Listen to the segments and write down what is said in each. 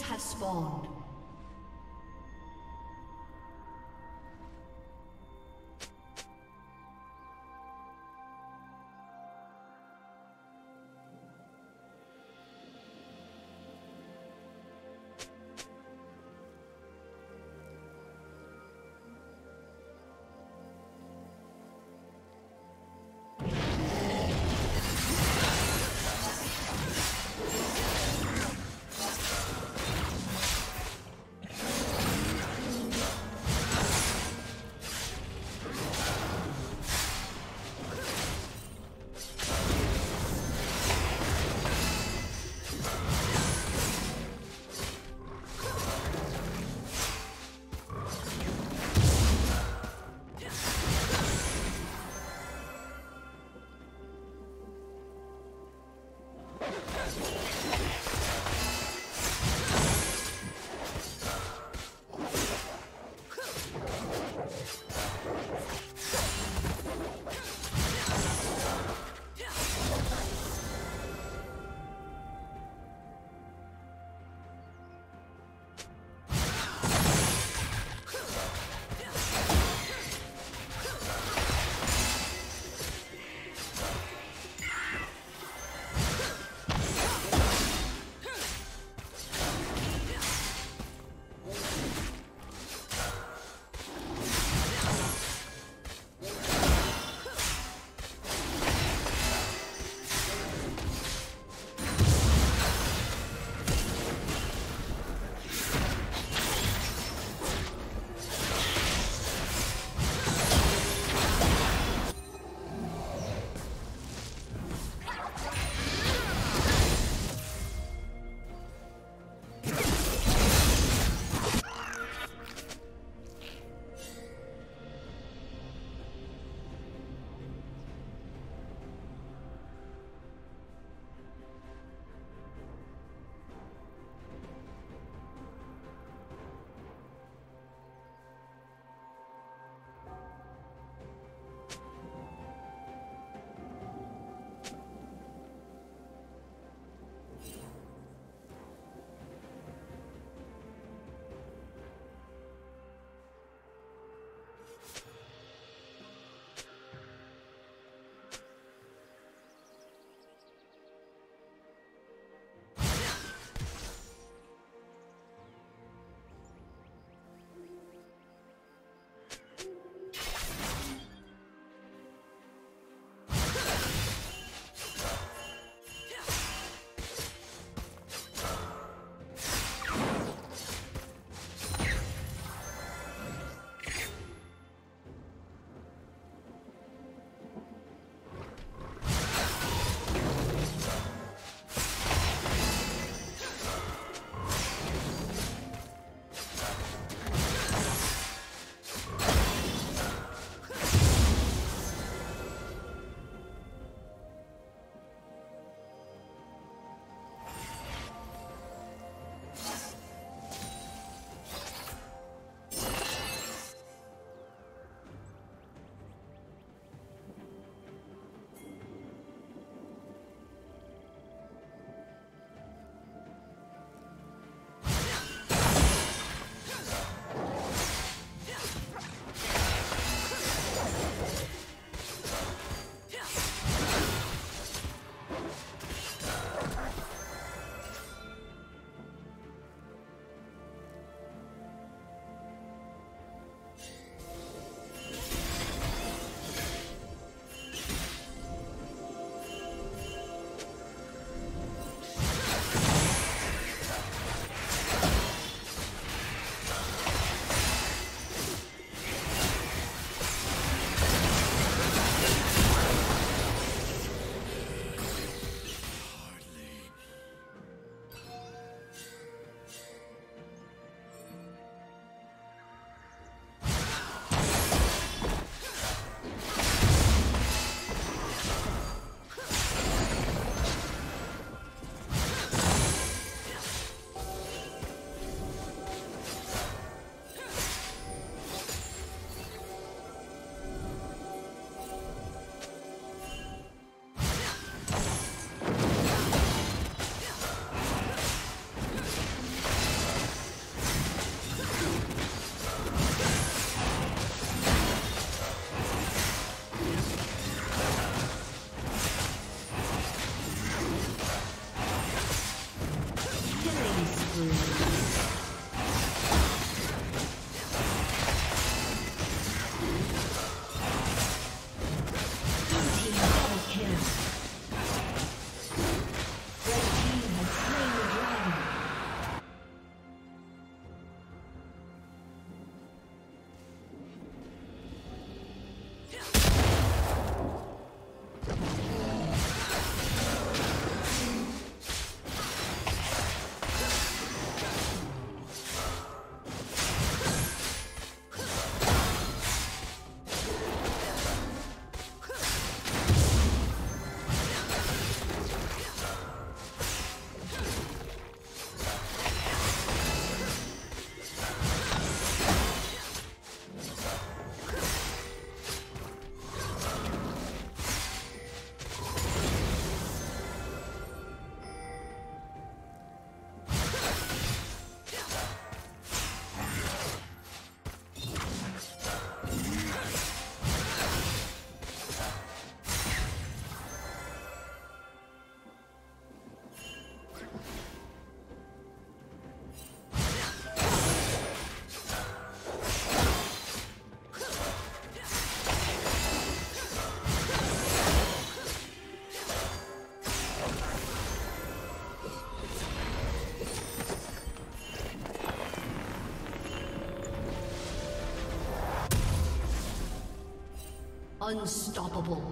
Have spawned. Unstoppable.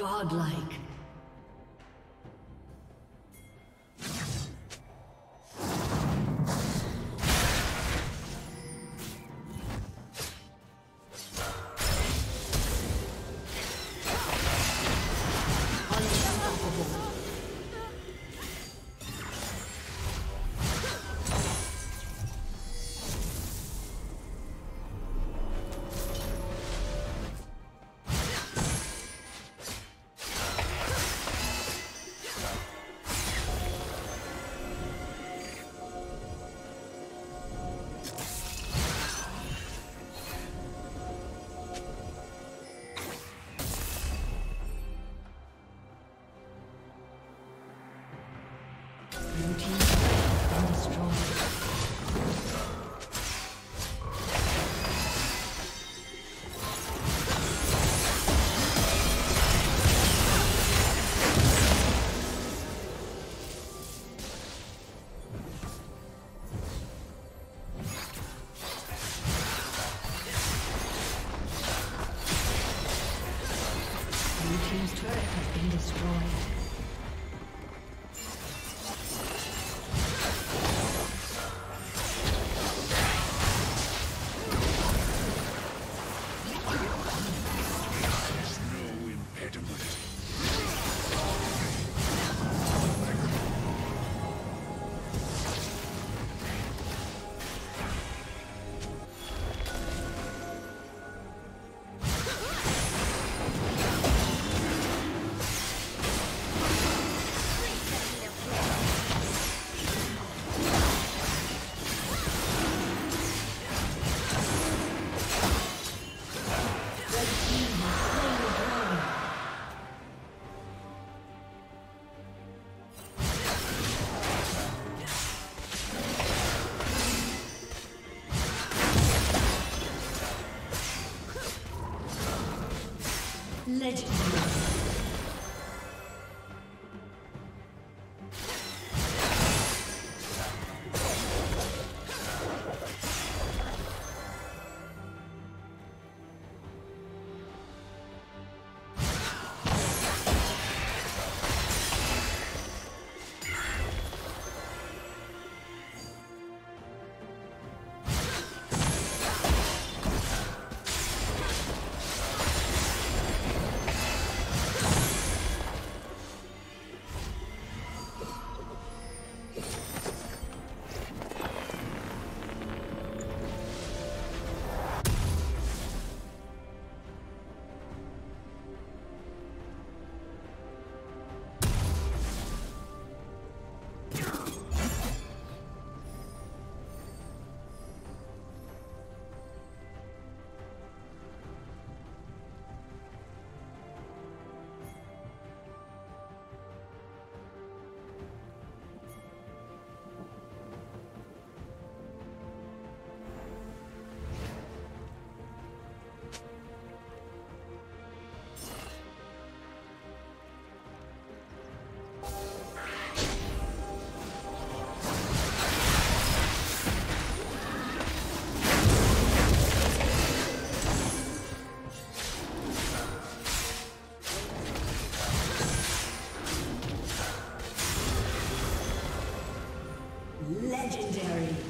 Godlike. Legendary. Legendary.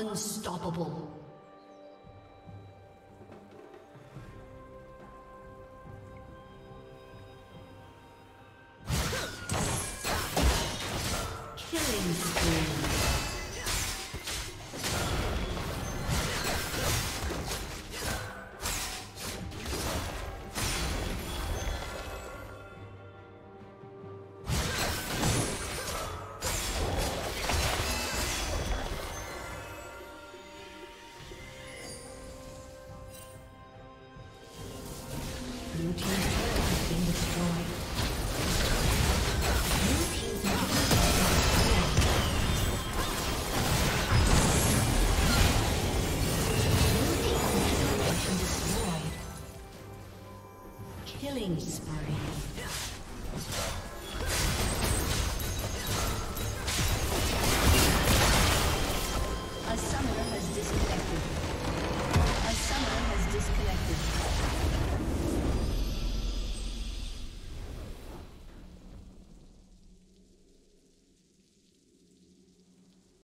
Unstoppable.